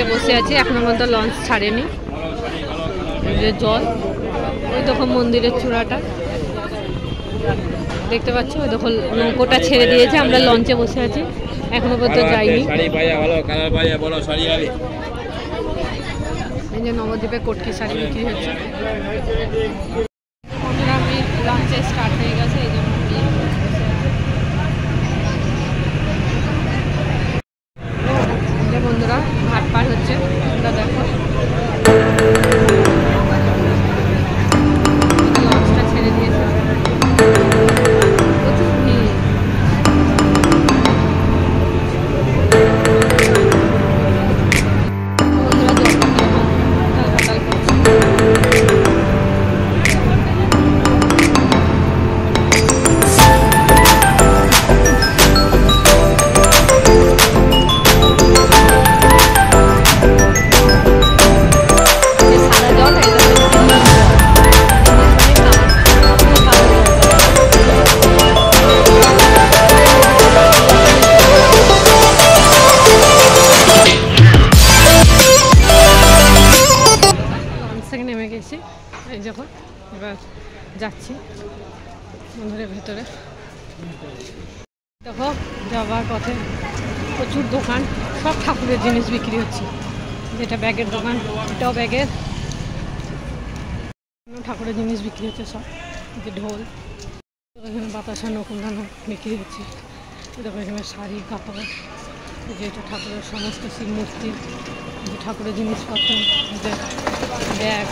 লঞ্চে বসে আছি এখনও পর্যন্ত লঞ্চ ছাড়েনি। যে জল ওই দেখো মন্দিরের চূড়াটা। দেখতে পাচ্ছ? ওই দেখো নৌকোটা ছেড়ে দিয়েছে আমরা লঞ্চে বসে আছি এখনও পর্যন্ত যাইনি। এই যে নবদ্বীপে কটকি শাড়ি বিক্রি হচ্ছে। আমি লঞ্চে স্টার্ট হয়ে গেছে এই জন্য আমি বসে আছি। এই যে বন্ধুরা ঘাট পার হচ্ছে তোমরা দেখো যাচ্ছি মন্দিরের ভেতরে। দেখো, যাওয়ার পথে প্রচুর দোকান, সব ঠাকুরের জিনিস বিক্রি হচ্ছে। যেটা ব্যাগের দোকান, এটাও ব্যাগের। ঠাকুরের জিনিস বিক্রি হচ্ছে সব যে ঢোল। এখানে বাতাসা নকুন্দানো বিক্রি হচ্ছে। দেখো, এখানে শাড়ি, কাপড় যে এটা ঠাকুরের সমস্ত শিব মূর্তি যে ঠাকুরের জিনিসপত্র ব্যাগ।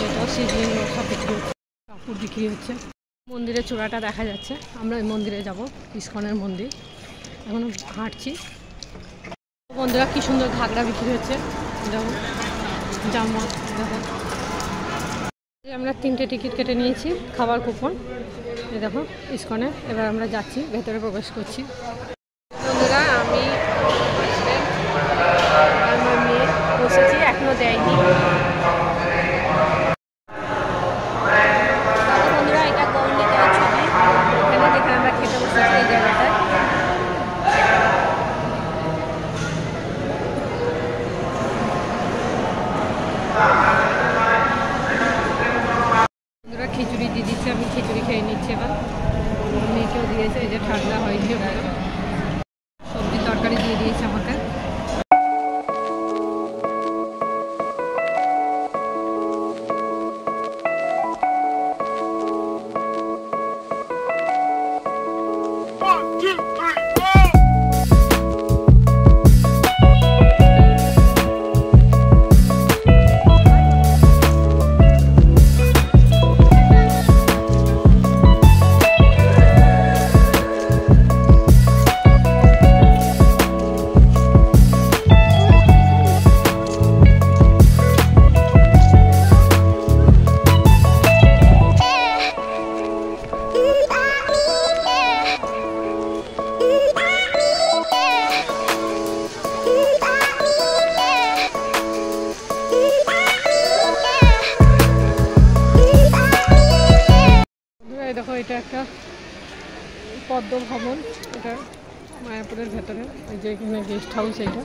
যেটাও শিবলিঙ্গ সব বিক্রি হচ্ছে, কাপড় বিক্রি হচ্ছে। মন্দিরের চূড়াটা দেখা যাচ্ছে। আমরা ওই মন্দিরে যাব, ইস্কনের মন্দির। এখন হাঁটছি। বন্ধুরা, কি সুন্দর ঘাগরা বিক্রি হচ্ছে। যেমন জামা, দেখো। আমরা তিনটে টিকিট কেটে নিয়েছি, খাবার কুপন। দেখো, ইস্কনে। এবার আমরা যাচ্ছি, ভেতরে প্রবেশ করছি। বন্ধুরা, আমি আমার husband আর আমার মেয়ে বসেছি এখনও দেয়নি দেখো বন্ধুরা এটা গৌরনীতার ছবি এখানে যেখানে আমরা খেতে বসেছি এই জায়গাটায় বন্ধুরা খিচুড়ি দিয়ে দিচ্ছে, আমি খিচুড়ি খেয়ে নিচ্ছি এবার। মেয়েকেও দিয়েছে, এই যে ঠান্ডা ওটা সবজি তরকারি দিয়ে দিয়েছে আমাকে। পদ্ম ভবন, এটা মায়াপুরের ভেতরে, এই যে এখানে গেস্ট হাউস এটা।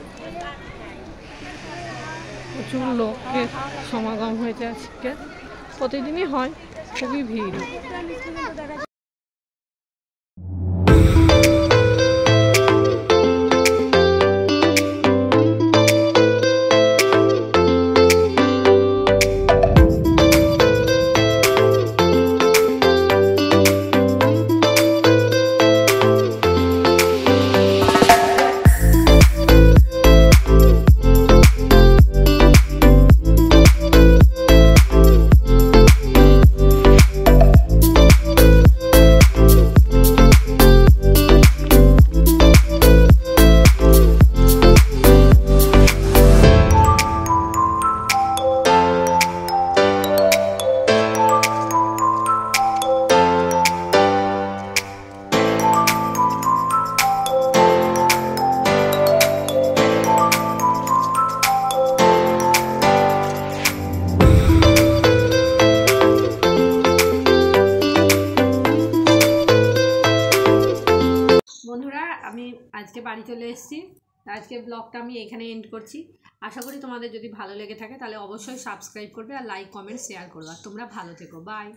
প্রচুর লোকের সমাগম হয়েছে আজকে। প্রতিদিনই হয়, খুবই ভিড়। আমি আজকে বাড়ি চলে এসেছি। আজকে ব্লগটা আমি এখানে এন্ড করছি। আশা করি তোমাদের যদি ভালো লেগে থাকে তাহলে অবশ্যই সাবস্ক্রাইব করবে আর লাইক কমেন্ট শেয়ার করবে। আর তোমরা ভালো থেকো। বাই